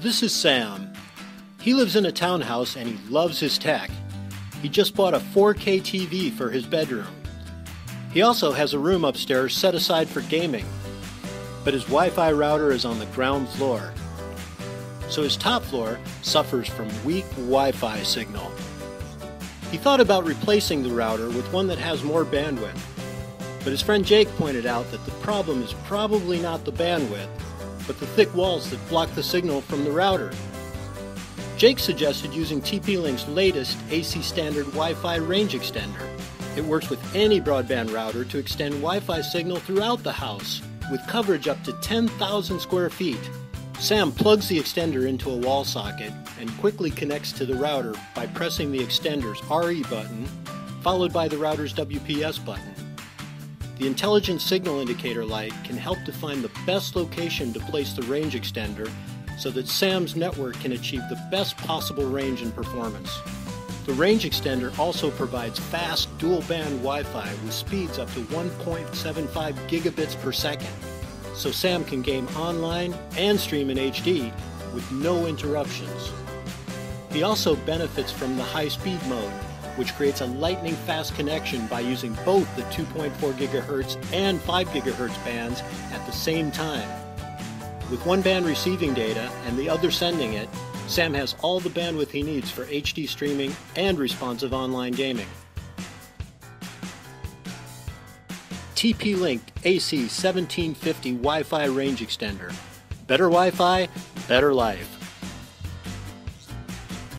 This is Sam. He lives in a townhouse and he loves his tech. He just bought a 4K TV for his bedroom. He also has a room upstairs set aside for gaming, but his Wi Fi router is on the ground floor. So his top floor suffers from weak Wi Fi signal. He thought about replacing the router with one that has more bandwidth, but his friend Jake pointed out that the problem is probably not the bandwidth, but the thick walls that block the signal from the router. Jake suggested using TP-Link's latest AC standard Wi-Fi range extender. It works with any broadband router to extend Wi-Fi signal throughout the house, with coverage up to 10,000 square feet. Sam plugs the extender into a wall socket and quickly connects to the router by pressing the extender's RE button, followed by the router's WPS button. The intelligent signal indicator light can help define the best location to place the range extender so that Sam's network can achieve the best possible range and performance. The range extender also provides fast dual band Wi Fi with speeds up to 1.75 gigabits per second, so Sam can game online and stream in HD with no interruptions. He also benefits from the high speed mode, which creates a lightning fast connection by using both the 2.4 GHz and 5 GHz bands at the same time. With one band receiving data and the other sending it, Sam has all the bandwidth he needs for HD streaming and responsive online gaming. TP-Link AC 1750 Wi-Fi range extender. Better Wi-Fi, better life.